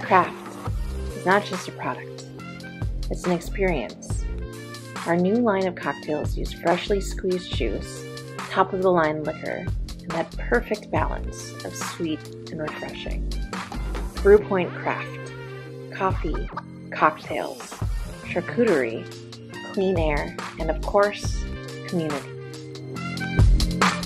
Craft is not just a product, it's an experience. Our new line of cocktails use freshly squeezed juice, top of the line liquor, and that perfect balance of sweet and refreshing. Brewpoint Craft coffee, cocktails, charcuterie, clean air, and of course, community.